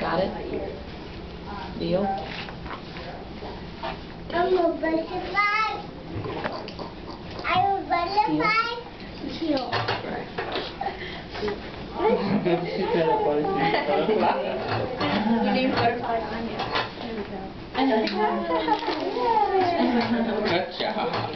Got it? Deal? I'm a butterfly. I'm a butterfly. Deal. you need butterfly on You butterfly There we go. Good job.